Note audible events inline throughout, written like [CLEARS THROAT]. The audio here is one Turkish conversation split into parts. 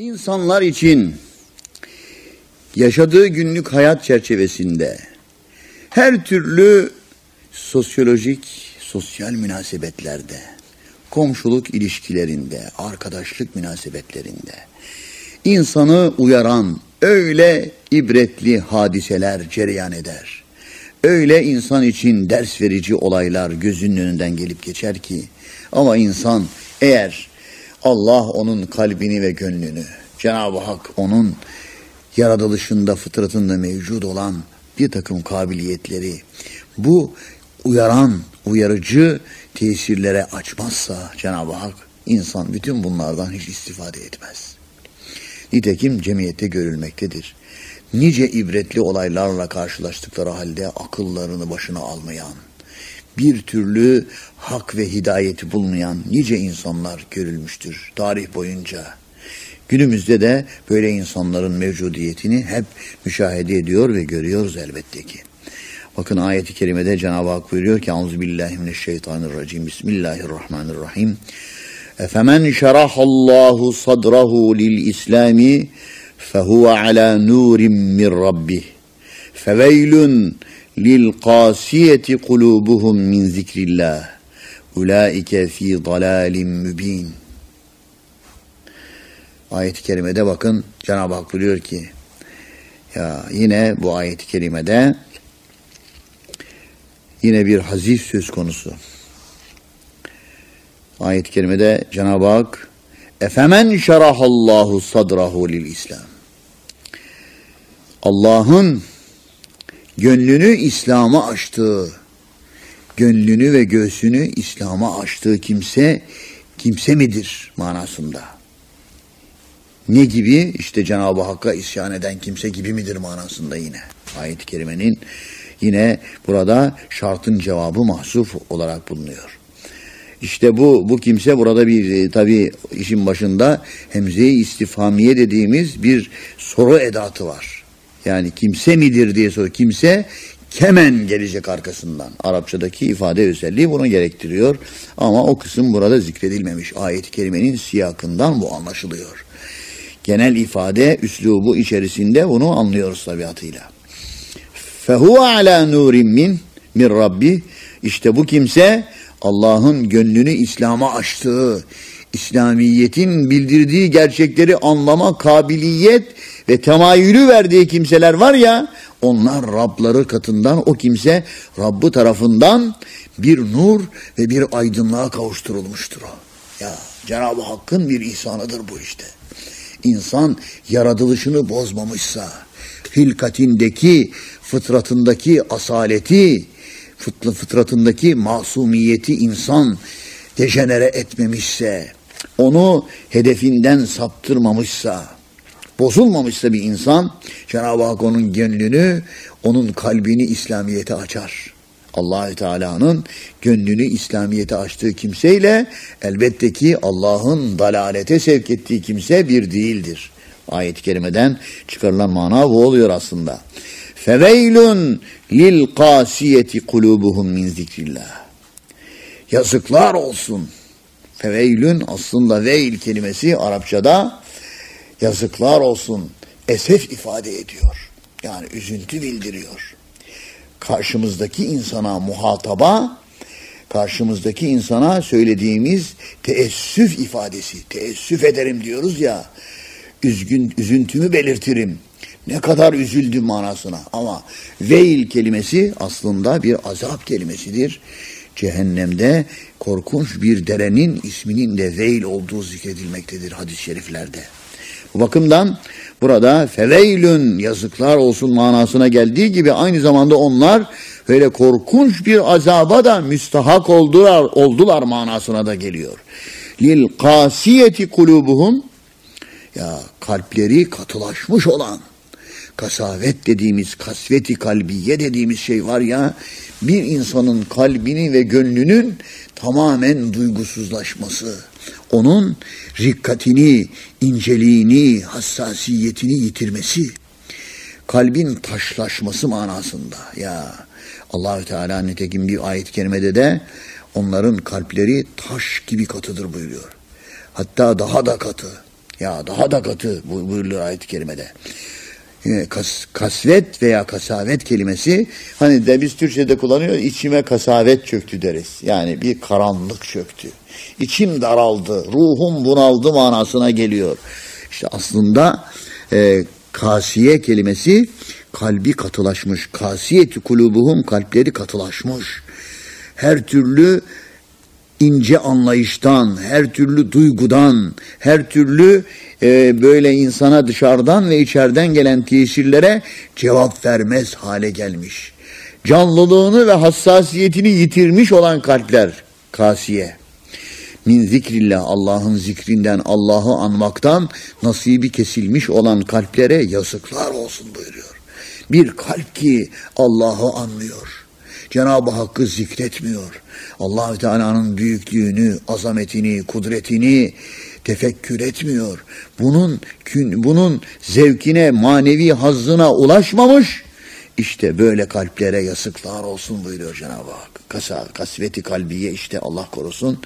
İnsanlar için yaşadığı günlük hayat çerçevesinde her türlü sosyolojik, sosyal münasebetlerde, komşuluk ilişkilerinde, arkadaşlık münasebetlerinde insanı uyaran öyle ibretli hadiseler cereyan eder. Öyle insan için ders verici olaylar gözünün önünden gelip geçer ki ama insan eğer Allah onun kalbini ve gönlünü, Cenab-ı Hak onun yaratılışında, fıtratında mevcut olan bir takım kabiliyetleri bu uyaran, uyarıcı tesirlere açmazsa Cenab-ı Hak insan bütün bunlardan hiç istifade etmez. Nitekim cemiyette görülmektedir. Nice ibretli olaylarla karşılaştıkları halde akıllarını başına almayan, bir türlü hak ve hidayeti bulmayan nice insanlar görülmüştür tarih boyunca. Günümüzde de böyle insanların mevcudiyetini hep müşahede ediyor ve görüyoruz elbette ki. Bakın ayeti kerimede Cenab-ı Hak buyuruyor ki Euzubillahimineşşeytanirracim Bismillahirrahmanirrahim Efemen şerahallahu sadrahu lil islami fehuve ala nurim min rabbih feveylun lil kasiyeti kulubuhum min zikrillah ulaike fi dalalin mübin ayet-i kerimede bakın Cenab-ı Hak buyuruyor ki ya yine bu ayet-i kerimede yine bir hazif söz konusu. Ayet-i kerimede Cenab-ı Hak Efemen şerahallahu sadrahu lil İslam. Allah'ın gönlünü İslam'a açtığı, gönlünü ve göğsünü İslam'a açtığı kimse kimse midir manasında. Ne gibi? İşte Cenab-ı Hakk'a isyan eden kimse gibi midir manasında yine. Ayet-i Kerime'nin yine burada şartın cevabı mahsuf olarak bulunuyor. İşte bu bu kimse burada bir e, tabi işin başında hemze-i istifhamiye dediğimiz bir soru edatı var. Yani kimse midir diye soruyor. Kimse kemen gelecek arkasından. Arapçadaki ifade özelliği bunu gerektiriyor. Ama o kısım burada zikredilmemiş. Ayet-i kerimenin siyakından bu anlaşılıyor. Genel ifade üslubu içerisinde bunu anlıyoruz tabiatıyla. Fehuve ala nurin min min Rabbi. İşte bu kimse Allah'ın gönlünü İslam'a açtığı, İslamiyet'in bildirdiği gerçekleri anlama kabiliyet ve temayülü verdiği kimseler var ya, onlar Rabları katından o kimse Rabbı tarafından bir nur ve bir aydınlığa kavuşturulmuştur o. Ya Cenab-ı Hakk'ın bir ihsanıdır bu işte. İnsan yaratılışını bozmamışsa, hilkatindeki, fıtratındaki asaleti, fıtratındaki masumiyeti insan dejenere etmemişse, onu hedefinden saptırmamışsa, bozulmamışsa bir insan, Cenab-ı Hak onun gönlünü, onun kalbini İslamiyet'e açar. allah Teala'nın gönlünü İslamiyet'e açtığı kimseyle elbette ki Allah'ın dalalete sevk ettiği kimse bir değildir. Ayet-i kerimeden çıkarılan mana bu oluyor aslında. Feveylun lil kasiyeti kulubuhum min zikrillah. Yazıklar olsun. Feveylün aslında veil kelimesi Arapçada yazıklar olsun esef ifade ediyor. Yani üzüntü bildiriyor. Karşımızdaki insana muhataba, karşımızdaki insana söylediğimiz teessüf ifadesi, teessüf ederim diyoruz ya, üzgün, üzüntümü belirtirim. Ne kadar üzüldüm manasına ama veil kelimesi aslında bir azap kelimesidir. Cehennemde korkunç bir derenin isminin de veil olduğu zikredilmektedir hadis-i şeriflerde. Bu bakımdan burada feveylün yazıklar olsun manasına geldiği gibi aynı zamanda onlar böyle korkunç bir azaba da müstahak oldular, oldular manasına da geliyor. Lil kasiyeti kulubuhum ya kalpleri katılaşmış olan kasavet dediğimiz, kasveti kalbiye dediğimiz şey var ya, bir insanın kalbini ve gönlünün tamamen duygusuzlaşması, onun rikkatini, inceliğini, hassasiyetini yitirmesi, kalbin taşlaşması manasında. Ya Allahü Teala nitekim bir ayet-i kerimede de onların kalpleri taş gibi katıdır buyuruyor. Hatta daha da katı. Ya daha da katı buyuruluyor ayet-i kerimede. Kas, kasvet veya kasavet kelimesi hani de biz Türkçe'de kullanıyoruz içime kasavet çöktü deriz. Yani bir karanlık çöktü. İçim daraldı, ruhum bunaldı manasına geliyor. İşte aslında e, kasiye kelimesi kalbi katılaşmış. Kasiyeti kulubuhum kalpleri katılaşmış. Her türlü ince anlayıştan, her türlü duygudan, her türlü e, böyle insana dışarıdan ve içeriden gelen tesirlere cevap vermez hale gelmiş. Canlılığını ve hassasiyetini yitirmiş olan kalpler kasiye. Min zikrillah Allah'ın zikrinden Allah'ı anmaktan nasibi kesilmiş olan kalplere yazıklar olsun buyuruyor. Bir kalp ki Allah'ı anlıyor Cenab-ı Hakk'ı zikretmiyor. allah Teala'nın büyüklüğünü, azametini, kudretini tefekkür etmiyor. Bunun bunun zevkine, manevi hazzına ulaşmamış. İşte böyle kalplere yasıklar olsun buyuruyor Cenab-ı Hak. Kasa, kasveti kalbiye işte Allah korusun.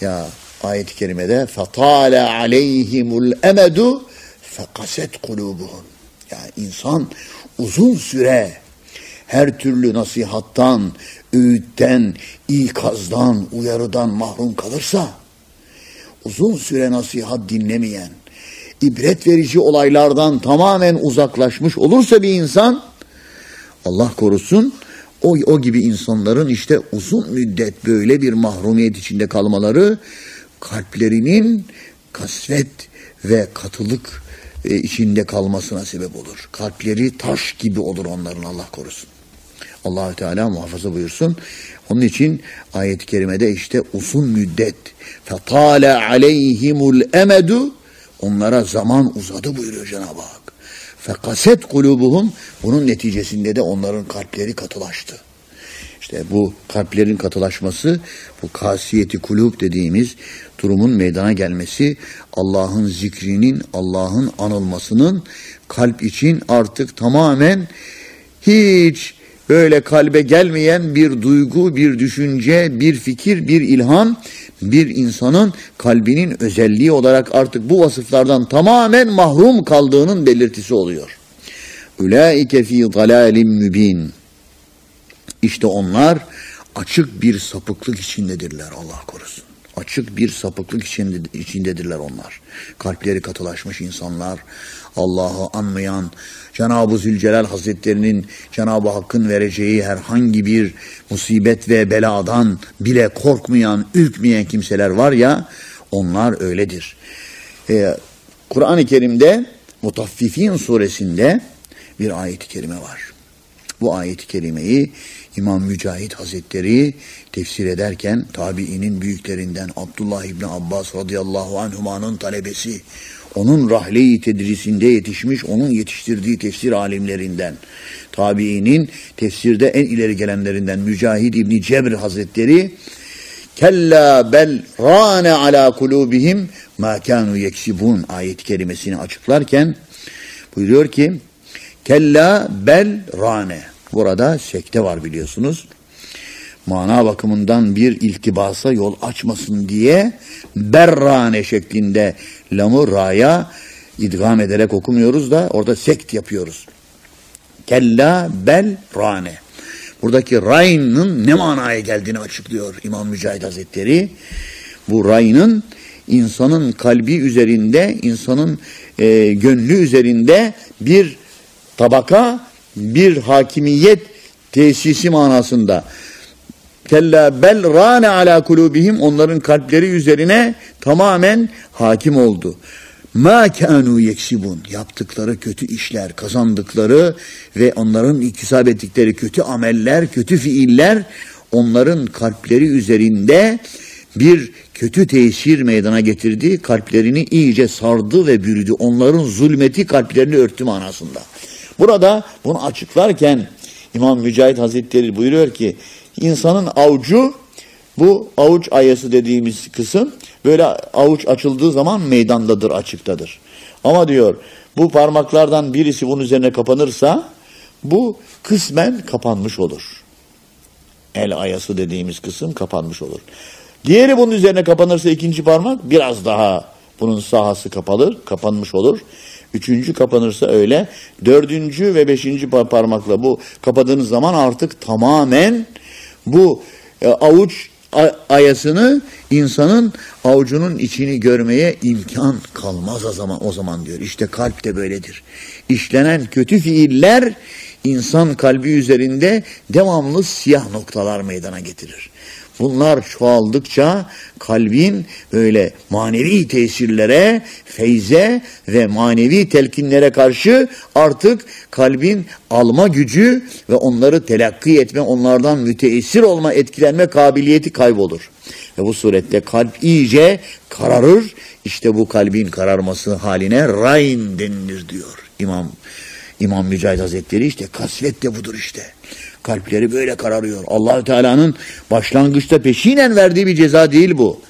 Ya ayet-i kerimede فَطَالَ عَلَيْهِمُ الْاَمَدُ فَقَسَتْ قُلُوبُهُمْ Yani insan uzun süre her türlü nasihattan, öğütten, ikazdan, uyarıdan mahrum kalırsa, uzun süre nasihat dinlemeyen, ibret verici olaylardan tamamen uzaklaşmış olursa bir insan, Allah korusun, o, o gibi insanların işte uzun müddet böyle bir mahrumiyet içinde kalmaları, kalplerinin kasvet ve katılık e, içinde kalmasına sebep olur. Kalpleri taş gibi olur onların Allah korusun. Allahü Teala muhafaza buyursun. Onun için ayet-i kerimede işte uzun müddet fetale aleyhimul emedu onlara zaman uzadı buyuruyor Cenab-ı Hak. Fekaset kulubuhum bunun neticesinde de onların kalpleri katılaştı. İşte bu kalplerin katılaşması, bu kasiyeti kulub dediğimiz durumun meydana gelmesi, Allah'ın zikrinin, Allah'ın anılmasının kalp için artık tamamen hiç böyle kalbe gelmeyen bir duygu, bir düşünce, bir fikir, bir ilham bir insanın kalbinin özelliği olarak artık bu vasıflardan tamamen mahrum kaldığının belirtisi oluyor. Ulaike fi dalalim mübin. İşte onlar açık bir sapıklık içindedirler Allah korusun. Açık bir sapıklık içindedirler onlar. Kalpleri katılaşmış insanlar, Allah'ı anmayan, Cenab-ı Zülcelal Hazretlerinin Cenab-ı Hakk'ın vereceği herhangi bir musibet ve beladan bile korkmayan, ürkmeyen kimseler var ya, onlar öyledir. Ee, Kur'an-ı Kerim'de Mutaffifin suresinde bir ayet-i kerime var. Bu ayet-i kerimeyi İmam Mücahit Hazretleri tefsir ederken tabiinin büyüklerinden Abdullah İbni Abbas radıyallahu anhumanın talebesi onun rahleyi tedrisinde yetişmiş, onun yetiştirdiği tefsir alimlerinden, tabiinin tefsirde en ileri gelenlerinden Mücahid İbni Cebr Hazretleri, Kella bel rane ala kulubihim ma kanu yeksibun ayet kelimesini açıklarken buyuruyor ki Kella bel rane. Burada sekte var biliyorsunuz. Mana bakımından bir iltibasa yol açmasın diye berrane şeklinde lamı raya idgam ederek okumuyoruz da orada sekt yapıyoruz. Kella bel rane. Buradaki rayının ne manaya geldiğini açıklıyor İmam Mücahit Hazretleri. Bu rayının insanın kalbi üzerinde, insanın e, gönlü üzerinde bir tabaka, bir hakimiyet tesisi manasında. Kella bel rane ala kulubihim onların kalpleri üzerine tamamen hakim oldu. Ma kanu yeksibun yaptıkları kötü işler, kazandıkları ve onların iktisap ettikleri kötü ameller, kötü fiiller onların kalpleri üzerinde bir kötü tesir meydana getirdi. Kalplerini iyice sardı ve bürüdü. Onların zulmeti kalplerini örttü manasında. Burada bunu açıklarken İmam Mücahit Hazretleri buyuruyor ki insanın avucu bu avuç ayası dediğimiz kısım böyle avuç açıldığı zaman meydandadır, açıktadır. Ama diyor bu parmaklardan birisi bunun üzerine kapanırsa bu kısmen kapanmış olur. El ayası dediğimiz kısım kapanmış olur. Diğeri bunun üzerine kapanırsa ikinci parmak biraz daha Bunun sahası kapalı, kapanmış olur. Üçüncü kapanırsa öyle. Dördüncü ve beşinci pa- parmakla bu kapadığınız zaman artık tamamen bu e, avuç ayasını insanın avucunun içini görmeye imkan kalmaz o zaman o zaman diyor. İşte kalp de böyledir. İşlenen kötü fiiller insan kalbi üzerinde devamlı siyah noktalar meydana getirir. Bunlar çoğaldıkça kalbin böyle manevi tesirlere, feyze ve manevi telkinlere karşı artık kalbin alma gücü ve onları telakki etme, onlardan müteessir olma, etkilenme kabiliyeti kaybolur. Ve bu surette kalp iyice kararır. İşte bu kalbin kararması haline rayn denilir diyor İmam İmam Mücahit Hazretleri işte kasvet de budur işte. Kalpleri böyle kararıyor. Allahü Teala'nın başlangıçta peşinen verdiği bir ceza değil bu.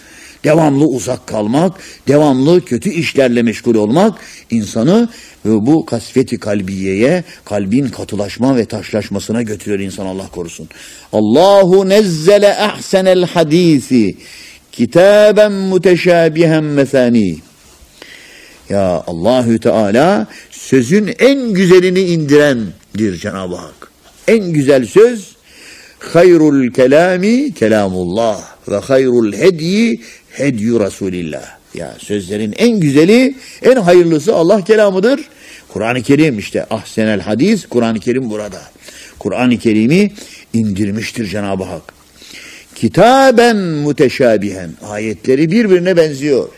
Devamlı uzak kalmak, devamlı kötü işlerle meşgul olmak insanı bu kasveti kalbiyeye, kalbin katılaşma ve taşlaşmasına götürüyor insan Allah korusun. Allahu nezzele ahsenel hadisi kitaben muteşabihen mesani. Ya Allahü Teala sözün en güzelini indirendir Cenab-ı Hak. En güzel söz hayrul kelami kelamullah ve hayrul hedyi hedyu Resulillah. Ya sözlerin en güzeli, en hayırlısı Allah kelamıdır. Kur'an-ı Kerim işte ahsenel hadis Kur'an-ı Kerim burada. Kur'an-ı Kerim'i indirmiştir Cenab-ı Hak. Kitaben muteşabihen ayetleri birbirine benziyor.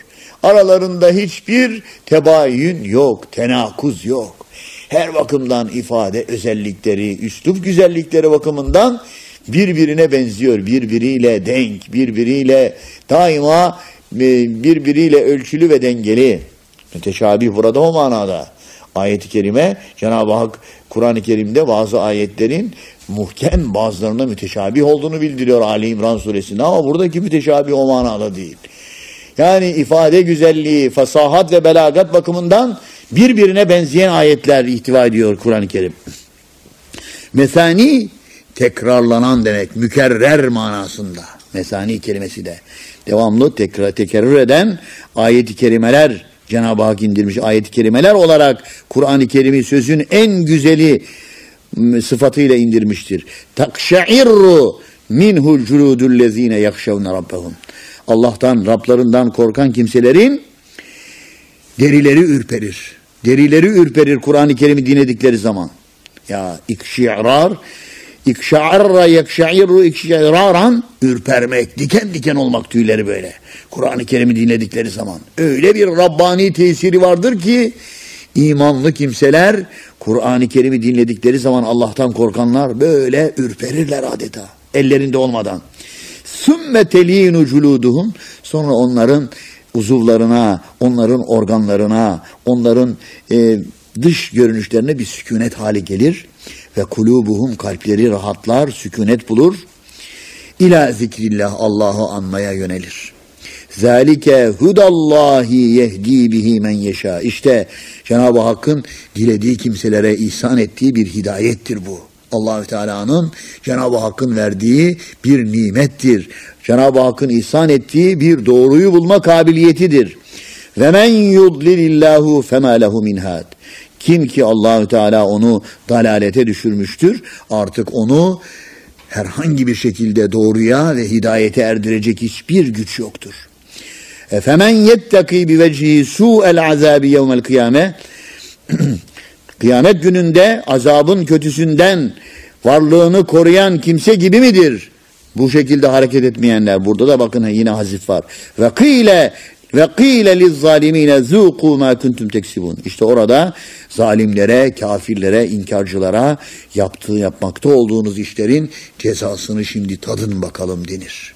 Aralarında hiçbir tebayün yok, tenakuz yok. Her bakımdan ifade özellikleri, üslup güzellikleri bakımından birbirine benziyor, birbiriyle denk, birbiriyle daima e, birbiriyle ölçülü ve dengeli. Müteşabih burada o manada. Ayet-i kerime Cenab-ı Hak Kur'an-ı Kerim'de bazı ayetlerin muhkem bazılarına müteşabih olduğunu bildiriyor Ali İmran suresinde ama buradaki müteşabih o manada değil. Yani ifade güzelliği, fasahat ve belagat bakımından birbirine benzeyen ayetler ihtiva ediyor Kur'an-ı Kerim. Mesani tekrarlanan demek, mükerrer manasında. Mesani kelimesi de devamlı tekrar tekerrür eden ayet-i kerimeler Cenab-ı Hak indirmiş ayet-i kerimeler olarak Kur'an-ı Kerim'i sözün en güzeli sıfatıyla indirmiştir. Takşairru minhul culudul lezine yakşavne rabbehum. Allah'tan, Rablarından korkan kimselerin derileri ürperir. Derileri ürperir Kur'an-ı Kerim'i dinledikleri zaman. Ya ikşi'rar, ikşa'arra yekşa'irru ikşa'iraran ürpermek, diken diken olmak tüyleri böyle. Kur'an-ı Kerim'i dinledikleri zaman. Öyle bir Rabbani tesiri vardır ki imanlı kimseler Kur'an-ı Kerim'i dinledikleri zaman Allah'tan korkanlar böyle ürperirler adeta. Ellerinde olmadan. Sümme telinu culuduhum sonra onların uzuvlarına, onların organlarına, onların e, dış görünüşlerine bir sükunet hali gelir ve kulubuhum kalpleri rahatlar, sükunet bulur. İla zikrillah Allah'ı anmaya yönelir. Zalike hudallahi yehdi bihi men yeşa. İşte Cenab-ı Hakk'ın dilediği kimselere ihsan ettiği bir hidayettir bu. Allahü Teala'nın Cenab-ı Hakk'ın verdiği bir nimettir. Cenab-ı Hakk'ın ihsan ettiği bir doğruyu bulma kabiliyetidir. Ve men yudlilillahu fema lehu min had. Kim ki Allahü Teala onu dalalete düşürmüştür, artık onu herhangi bir şekilde doğruya ve hidayete erdirecek hiçbir güç yoktur. Efemen yettaki bi vecihi su'el azabi yevmel kıyame [CLEARS THROAT] Kıyamet gününde azabın kötüsünden varlığını koruyan kimse gibi midir? Bu şekilde hareket etmeyenler. Burada da bakın yine hazif var. Ve kıyle ve kıyle liz zalimine zuku ma kuntum teksibun. İşte orada zalimlere, kafirlere, inkarcılara yaptığı yapmakta olduğunuz işlerin cezasını şimdi tadın bakalım denir.